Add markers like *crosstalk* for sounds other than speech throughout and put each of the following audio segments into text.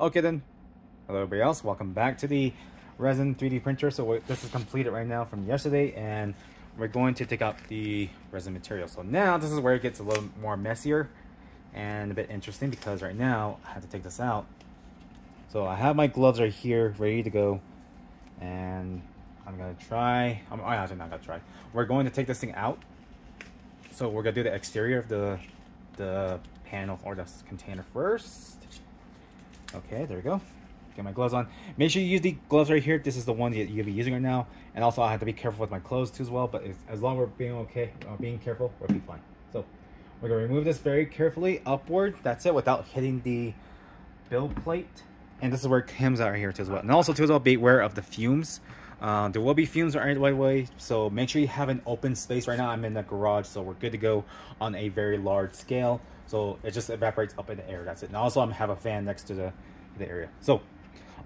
Okay then, hello everybody else, welcome back to the resin 3D printer. So this is completed right now from yesterday and we're going to take out the resin material. So now this is where it gets a little more messier and a bit interesting because right now I have to take this out. So I have my gloves right here ready to go and I'm gonna try, I'm actually not gonna try. We're going to take this thing out. So we're gonna do the exterior of the, the panel or the container first. Okay, there we go. Get my gloves on. Make sure you use the gloves right here. This is the one that you'll be using right now. And also I have to be careful with my clothes too as well. But as long as we're being okay, uh, being careful, we'll be fine. So we're gonna remove this very carefully upward. That's it without hitting the build plate. And this is where it comes out here too as well. And also too as well, beware of the fumes. Uh, there will be fumes right away, so make sure you have an open space. Right now I'm in the garage, so we're good to go on a very large scale. So it just evaporates up in the air. That's it. And also I'm have a fan next to the, the area. So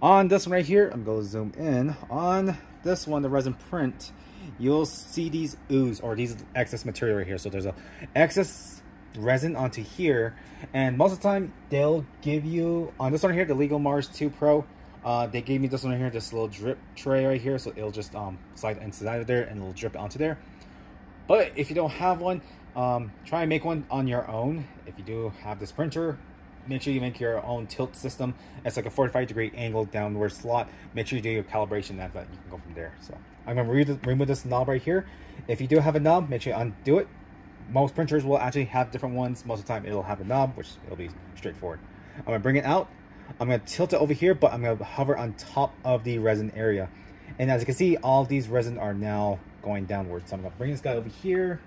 on this one right here, I'm going to zoom in. On this one, the resin print, you'll see these ooze or these excess material right here. So there's a excess resin onto here. And most of the time, they'll give you, on this one here, the Elegoo Mars 2 Pro, uh, they gave me this one right here, this little drip tray right here. So it'll just um, slide inside of there and it'll drip onto there. But if you don't have one, um, try and make one on your own. If you do have this printer, make sure you make your own tilt system. It's like a 45 degree angle downward slot. Make sure you do your calibration that, that you can go from there. So I'm gonna remove, remove this knob right here. If you do have a knob, make sure you undo it. Most printers will actually have different ones. Most of the time it'll have a knob, which it'll be straightforward. I'm gonna bring it out. I'm gonna tilt it over here, but I'm gonna hover on top of the resin area. And as you can see, all these resin are now going downward. So I'm gonna bring this guy over here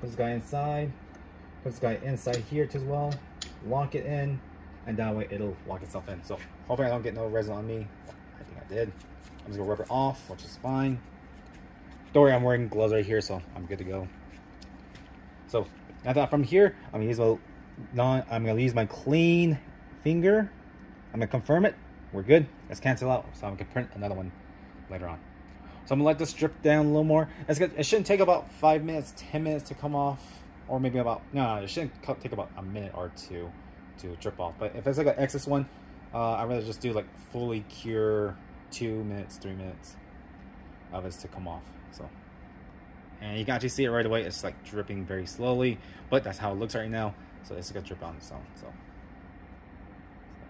Put this guy inside. Put this guy inside here too as well. Lock it in. And that way it'll lock itself in. So hopefully I don't get no resin on me. I think I did. I'm just gonna rub it off, which is fine. Don't worry, I'm wearing gloves right here, so I'm good to go. So now that from here, I'm gonna use my non I'm gonna use my clean finger. I'm gonna confirm it. We're good. Let's cancel out. So I'm gonna print another one later on. So I'm gonna let this drip down a little more. It's good. It shouldn't take about five minutes, 10 minutes to come off. Or maybe about, no, it shouldn't take about a minute or two to drip off. But if it's like an excess one, uh, I'd rather just do like fully cure two minutes, three minutes of it to come off. So, and you can actually see it right away. It's like dripping very slowly, but that's how it looks right now. So it's gonna drip on its own. So, so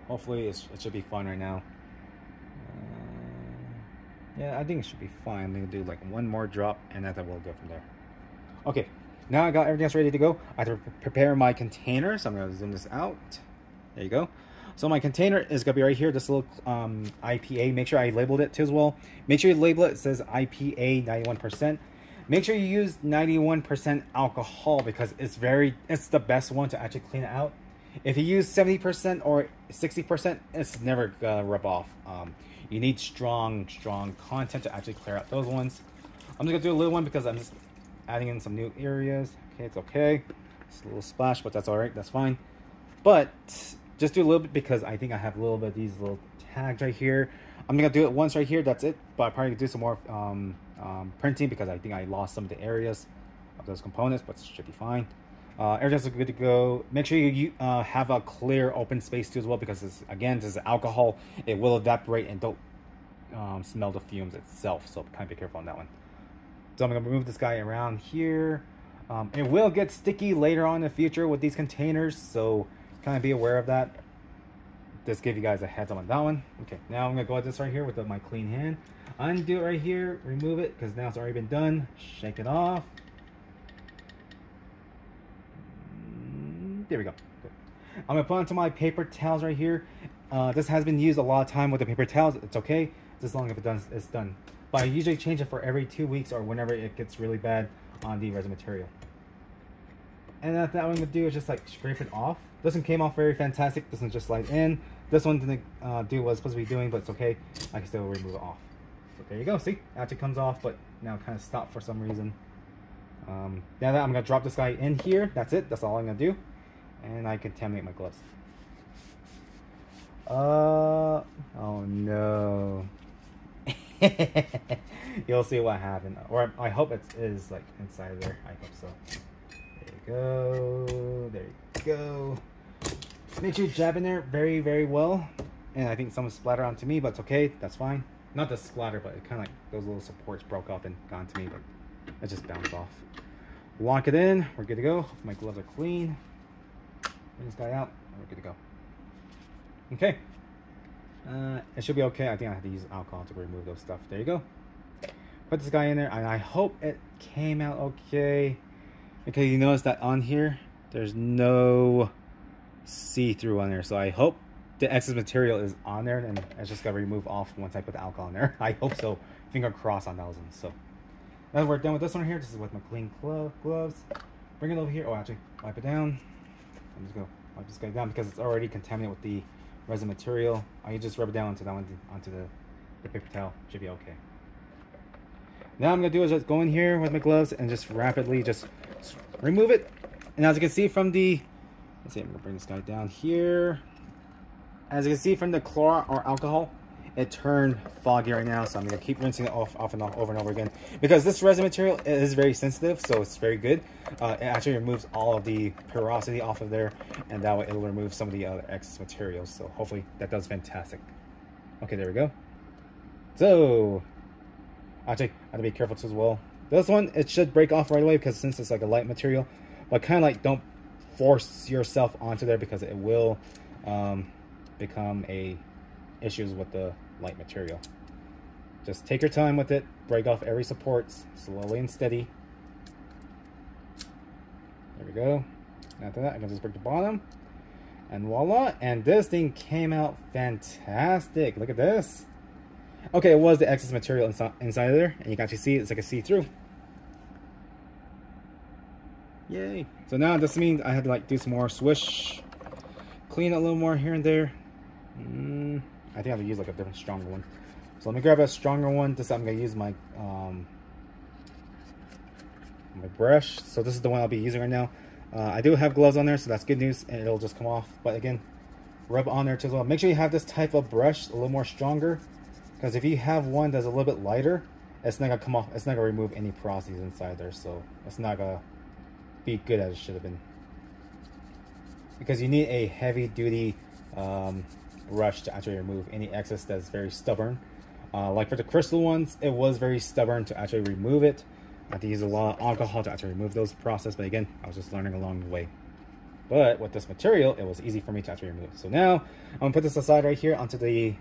hopefully it should be fine right now. Yeah, I think it should be fine. I'm gonna do like one more drop and then we'll go from there. Okay, now I got everything else ready to go. I have to prepare my container, so I'm gonna zoom this out. There you go. So my container is gonna be right here, this little um, IPA. Make sure I labeled it too as well. Make sure you label it, it says IPA 91%. Make sure you use 91% alcohol because it's very, it's the best one to actually clean it out. If you use 70% or 60%, it's never gonna rub off. Um, you need strong, strong content to actually clear out those ones. I'm just gonna do a little one because I'm just adding in some new areas. Okay, it's okay. It's a little splash, but that's all right. That's fine. But just do a little bit because I think I have a little bit of these little tags right here. I'm gonna do it once right here. That's it. But I probably do some more um, um, printing because I think I lost some of the areas of those components, but it should be fine. Uh, everything's good to go. Make sure you uh, have a clear open space too as well because again, this is alcohol. It will evaporate and don't um, smell the fumes itself. So kind of be careful on that one. So I'm going to move this guy around here. Um, it will get sticky later on in the future with these containers. So kind of be aware of that. Just give you guys a heads up on that one. Okay, now I'm going to go at this right here with my clean hand. Undo it right here. Remove it because now it's already been done. Shake it off. There we go. Good. I'm gonna put onto my paper towels right here. Uh, this has been used a lot of time with the paper towels. It's okay, as long as it it's done. But I usually change it for every two weeks or whenever it gets really bad on the resin material. And that, that I'm gonna do is just like scrape it off. This one came off very fantastic. This one just slide in. This one didn't uh, do what it's supposed to be doing, but it's okay. I can still remove it off. So there you go. See, actually comes off, but now kind of stopped for some reason. Um, now that I'm gonna drop this guy in here. That's it. That's all I'm gonna do and I contaminate my gloves. Uh, oh no. *laughs* You'll see what happened. Or I hope it is like inside there. I hope so. There you go. There you go. Make sure you jab in there very, very well. and I think someone splattered onto me, but it's okay. That's fine. Not the splatter, but it kind of like those little supports broke off and got onto me, but it just bounced off. Lock it in. We're good to go. My gloves are clean. Bring this guy out. We're good to go. Okay. Uh, it should be okay. I think I have to use alcohol to remove those stuff. There you go. Put this guy in there, and I hope it came out okay. Because you notice that on here, there's no see-through on there. So I hope the excess material is on there, and I just gotta remove off once I put the alcohol in there. *laughs* I hope so. Finger crossed on thousands. So now we're done with this one here. This is with my clean gloves. Bring it over here. Oh, actually, wipe it down. I'm just gonna wipe this guy down because it's already contaminated with the resin material. Oh, I can just rub it down onto that one onto the, the paper towel. Should be okay. Now I'm gonna do is just go in here with my gloves and just rapidly just remove it. And as you can see from the, let's see, I'm gonna bring this guy down here. As you can see from the chlor or alcohol, it turned foggy right now, so I'm gonna keep rinsing it off, off and off over and over again because this resin material is very sensitive, so it's very good. Uh, it actually removes all of the porosity off of there, and that way it'll remove some of the other excess materials. So hopefully that does fantastic. Okay, there we go. So, actually, I have to be careful too as well. This one, it should break off right away because since it's like a light material, but kind of like don't force yourself onto there because it will um, become a issues with the light material. Just take your time with it, break off every supports slowly and steady. There we go. After that, I can just break the bottom. And voila, and this thing came out fantastic. Look at this. Okay, it was the excess material inside, inside there, and you can actually see it. it's like a see-through. Yay. So now this means I had to like do some more swish, clean a little more here and there. Mm. I think I to use like a different stronger one. So let me grab a stronger one. This I'm gonna use my um, my brush. So this is the one I'll be using right now. Uh, I do have gloves on there, so that's good news, and it'll just come off. But again, rub on there too as well. Make sure you have this type of brush a little more stronger, because if you have one that's a little bit lighter, it's not gonna come off. It's not gonna remove any porosities inside there, so it's not gonna be good as it should have been. Because you need a heavy duty um, brush to actually remove any excess that's very stubborn. Uh, like for the crystal ones, it was very stubborn to actually remove it. I had to use a lot of alcohol to actually remove those process, but again, I was just learning along the way. But with this material, it was easy for me to actually remove. So now I'm gonna put this aside right here onto the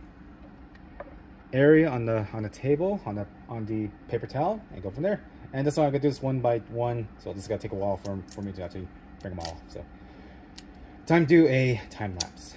area on the on the table on the on the paper towel and go from there. And this one I'm gonna do this one by one, so this is gonna take a while for for me to actually bring them all. So time to do a time lapse.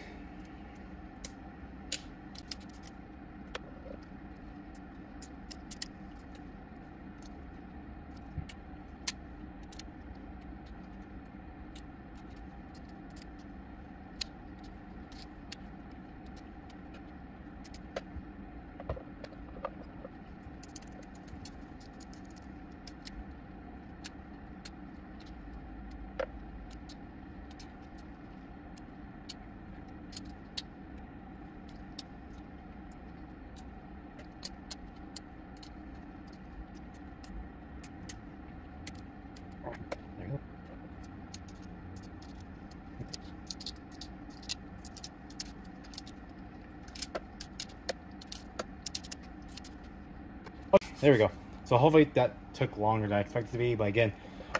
There we go. So hopefully that took longer than I expected to be, but again,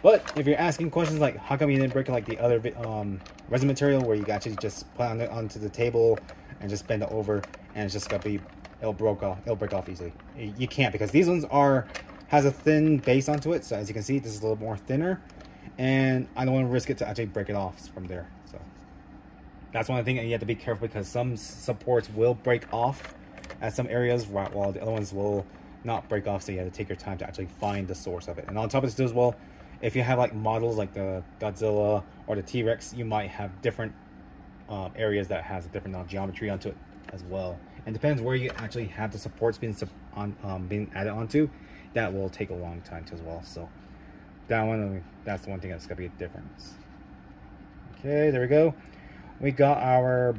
but if you're asking questions like how come you didn't break like the other um, resin material where you actually just put on it onto the table and just bend it over and it's just gonna be it'll broke off it'll break off easily. You can't because these ones are has a thin base onto it, so as you can see, this is a little more thinner, and I don't want to risk it to actually break it off from there. So that's one thing you have to be careful because some supports will break off at some areas right while the other ones will not break off so you have to take your time to actually find the source of it. And on top of this as well if you have like models like the godzilla or the t-rex you might have different um, areas that has a different uh, geometry onto it as well. And depends where you actually have the supports being on um, being added onto that will take a long time too as well. So that one that's the one thing that's gonna be a difference. Okay there we go. We got our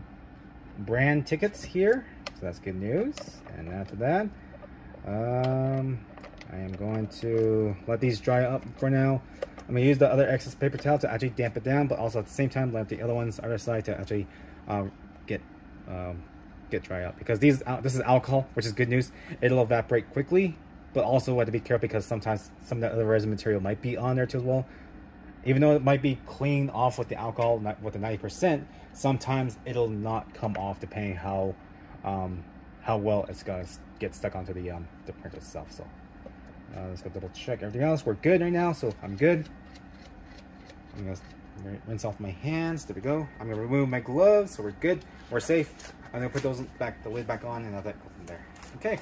brand tickets here. So that's good news. And after that um, I am going to let these dry up for now. I'm going to use the other excess paper towel to actually damp it down, but also at the same time let the other ones other side to actually uh, get um, get dry out because these this is alcohol, which is good news. It'll evaporate quickly, but also we have to be careful because sometimes some of the other resin material might be on there too as well. Even though it might be cleaned off with the alcohol, with the 90%, sometimes it'll not come off depending how um, how well it's gonna get stuck onto the um, the print itself. So uh, let's go double check everything else. We're good right now, so I'm good. I'm gonna rinse off my hands. There we go. I'm gonna remove my gloves, so we're good. We're safe. I'm gonna put those back, the lid back on, and I'll go from there. Okay.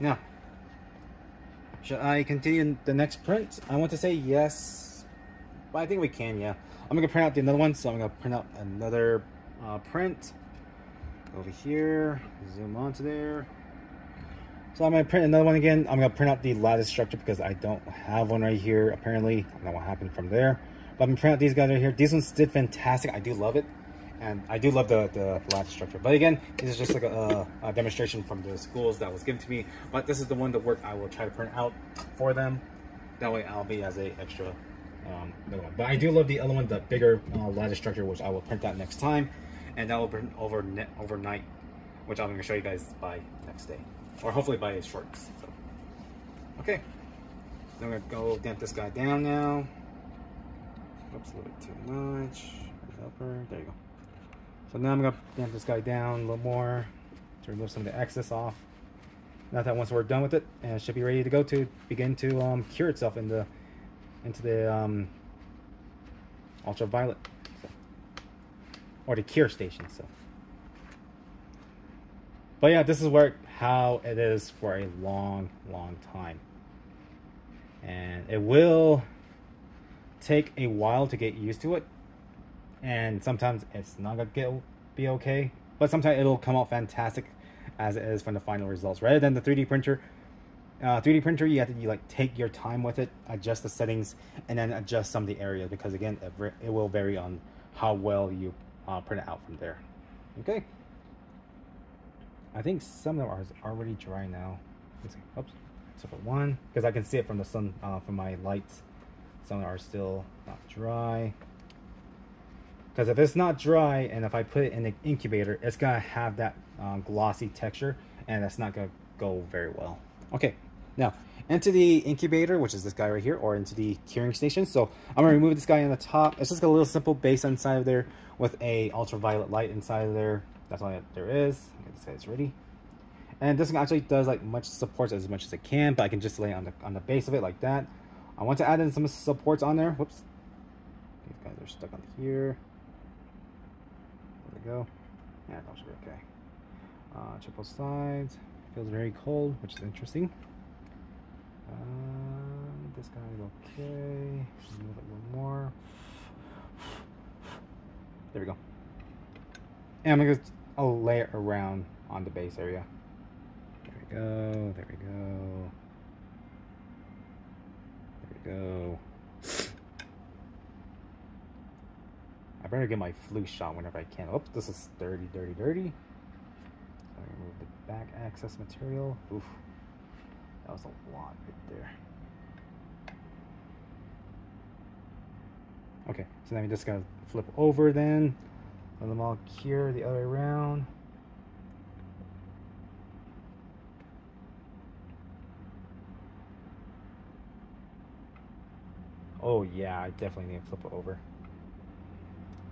Now, should I continue the next print? I want to say yes, but I think we can. Yeah. I'm gonna print out the another one, so I'm gonna print out another uh, print. Over here, zoom onto there. So I'm gonna print another one again. I'm gonna print out the lattice structure because I don't have one right here. Apparently, I don't know what happened from there. But I'm gonna print out these guys right here. These ones did fantastic. I do love it. And I do love the, the lattice structure. But again, this is just like a, a, demonstration from the schools that was given to me. But this is the one that work I will try to print out for them. That way I'll be as a extra um. But I do love the other one, the bigger uh, lattice structure, which I will print out next time. And that will print over overnight, which I'm gonna show you guys by next day. Or hopefully by shorts. So. Okay. I'm gonna go damp this guy down now. Oops, a little bit too much. Upper. There you go. So now I'm gonna damp this guy down a little more to remove some of the excess off. Now that once we're done with it, and it should be ready to go to begin to um, cure itself in the into the um, ultraviolet, so. or the cure station. So, but yeah, this is where how it is for a long, long time, and it will take a while to get used to it. And sometimes it's not gonna get be okay. But sometimes it'll come out fantastic as it is from the final results. Rather than the 3d printer uh, 3d printer you have to you like take your time with it adjust the settings and then adjust some of the areas. Because again it, it will vary on how well you uh, print it out from there. Okay I think some of them are already dry now let's see oops except for one because I can see it from the sun uh, from my lights some are still not dry. Because if it's not dry and if I put it in the incubator, it's to have that um, glossy texture and that's not going to go very well. Okay, now into the incubator, which is this guy right here, or into the curing station. So I'm to remove this guy on the top. It's just a little simple base inside of there with a ultraviolet light inside of there. That's all there is. This guy's ready. And this actually does like much supports as much as it can, but I can just lay on the on the base of it like that. I want to add in some supports on there. Whoops. These guys are stuck on here. There we go. Yeah, that should be okay. Uh, triple sides. Feels very cold, which is interesting. Uh, this guy is okay. Move it a little more. There we go. And I'm gonna I'll lay it around on the base area. There we go. There we go There we go. *gasps* I better get my flu shot whenever I can. Oops, this is dirty, dirty, dirty. So I remove the back access material. Oof, that was a lot right there. Okay, so then we just gotta flip over then. Let them all cure the other way around. Oh yeah, I definitely need to flip it over.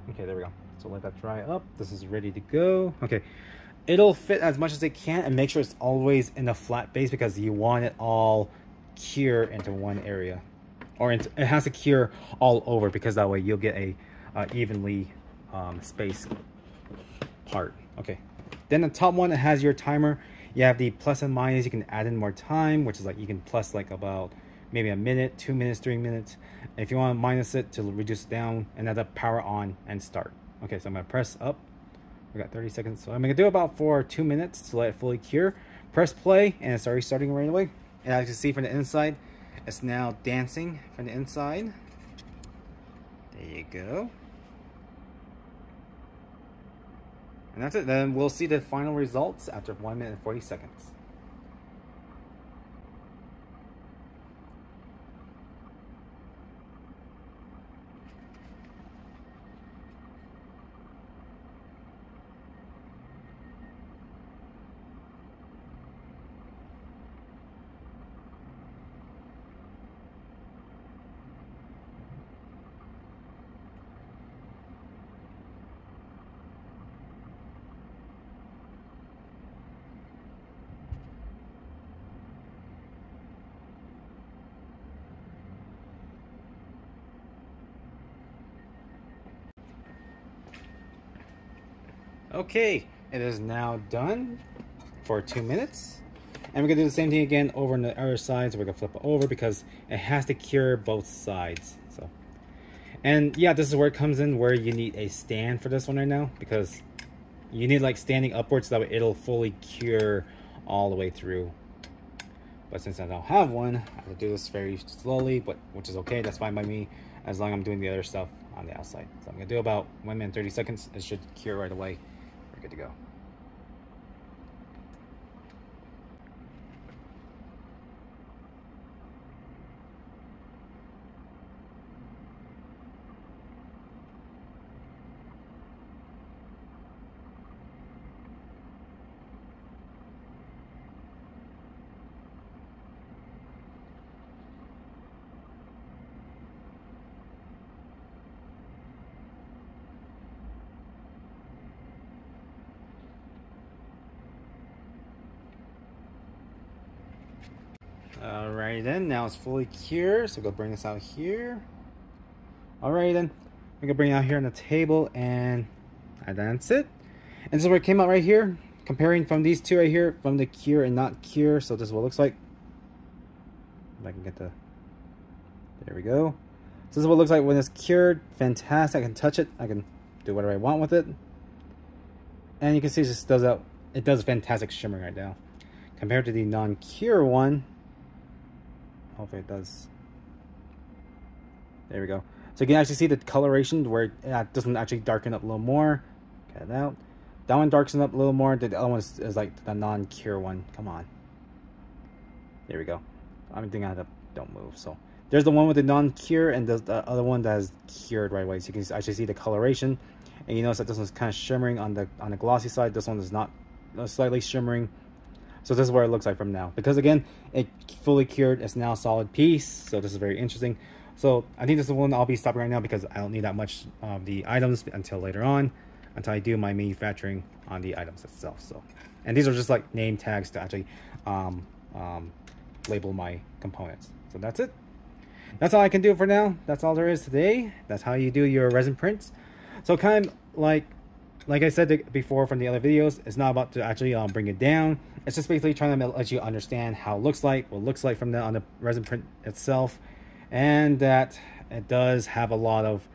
Okay, there we go. So let that dry up. This is ready to go. Okay, it'll fit as much as it can and make sure it's always in a flat base because you want it all cure into one area. Or it has to cure all over because that way you'll get a uh, evenly um, spaced part. Okay, then the top one has your timer. You have the plus and minus. You can add in more time, which is like you can plus like about maybe a minute, two minutes, three minutes. If you want to minus it to reduce it down and then the power on and start. Okay, so I'm gonna press up. We got 30 seconds. So I'm gonna do about for two minutes to let it fully cure. Press play and it's already starting right away. And as you can see from the inside, it's now dancing from the inside. There you go. And that's it. Then we'll see the final results after 1 minute and 40 seconds. Okay, it is now done for two minutes. And we're gonna do the same thing again over on the other side. So we're gonna flip it over because it has to cure both sides. So, and yeah, this is where it comes in where you need a stand for this one right now because you need like standing upwards so that way it'll fully cure all the way through. But since I don't have one, I have to do this very slowly, but which is okay. That's fine by me as long as I'm doing the other stuff on the outside. So I'm gonna do about one minute 30 seconds. It should cure right away. Good to go. Alright then, now it's fully cured, so go bring this out here. Alright then, we can bring it out here on the table and that's it. And this is where it came out right here, comparing from these two right here, from the cure and not cure. So this is what it looks like. If I can get the, there we go. So this is what it looks like when it's cured. Fantastic, I can touch it, I can do whatever I want with it. And you can see it just does out, it does fantastic shimmering right now. Compared to the non-cure one, Hopefully it does. There we go. So you can actually see the coloration where it doesn't actually darken up a little more. Get it out. That one darkens up a little more. The other one is, is like the non-cure one. Come on. There we go. I'm thinking I have to, don't move. So there's the one with the non-cure and the, the other one that is cured right away. So you can actually see the coloration. And you notice that this one's kind of shimmering on the on the glossy side. This one is not uh, slightly shimmering. So this is where it looks like from now. Because again, it fully cured. It's now a solid piece. So this is very interesting. So I think this is the one I'll be stopping right now because I don't need that much of the items until later on. Until I do my manufacturing on the items itself. So, And these are just like name tags to actually um, um, label my components. So that's it. That's all I can do for now. That's all there is today. That's how you do your resin prints. So kind of like like I said before from the other videos, it's not about to actually um, bring it down. It's just basically trying to let you understand how it looks like, what looks like from the on the resin print itself, and that it does have a lot of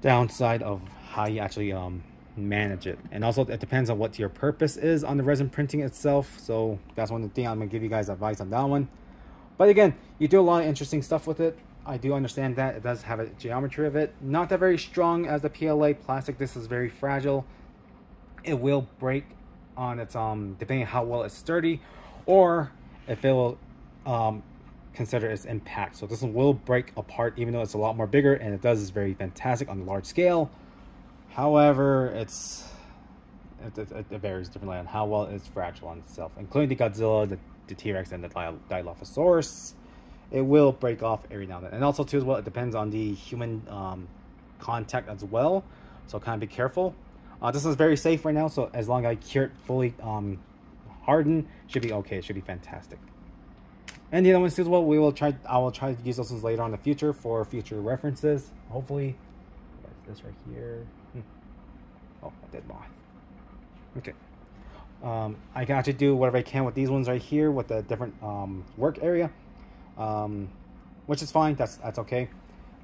downside of how you actually um, manage it. And also it depends on what your purpose is on the resin printing itself. So that's one thing I'm gonna give you guys advice on that one. But again, you do a lot of interesting stuff with it. I do understand that it does have a geometry of it. Not that very strong as the PLA plastic. This is very fragile. It will break on its um depending how well it's sturdy, or if it will um consider its impact. So this will break apart even though it's a lot more bigger and it does is very fantastic on the large scale. However, it's it, it, it varies differently on how well it's fragile on itself, including the Godzilla, the, the T-Rex, and the Dilophosaurus it will break off every now and then. And also too as well, it depends on the human um, contact as well. So kind of be careful. Uh, this is very safe right now. So as long as I cure it fully um, hardened, should be okay. It should be fantastic. And the other ones too as well, we will try. I will try to use those ones later on in the future for future references. Hopefully, this right here. Hmm. Oh, I did moth. Okay. Um, I can actually do whatever I can with these ones right here with the different um, work area um, which is fine. That's that's okay,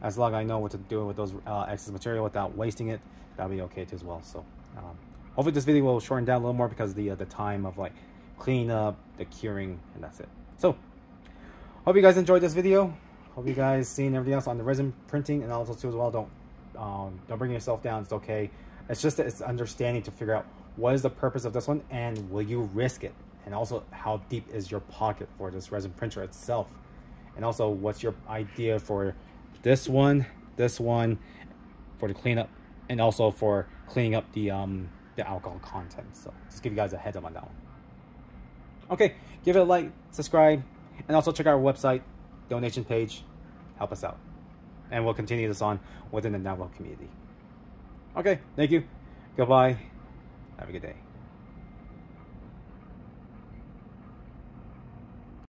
as long as I know what to do with those uh, excess material without wasting it. That'll be okay too as well. So um, hopefully this video will shorten down a little more because the uh, the time of like cleaning up, the curing, and that's it. So hope you guys enjoyed this video. Hope you guys seen everything else on the resin printing and also too as well. Don't um, don't bring yourself down. It's okay. It's just it's understanding to figure out what is the purpose of this one and will you risk it and also how deep is your pocket for this resin printer itself and also what's your idea for this one this one for the cleanup and also for cleaning up the um the alcohol content. So just give you guys a heads up on that one. Okay give it a like subscribe and also check out our website donation page. Help us out. And we'll continue this on within the Navajo community. Okay thank you. Goodbye. Have a good day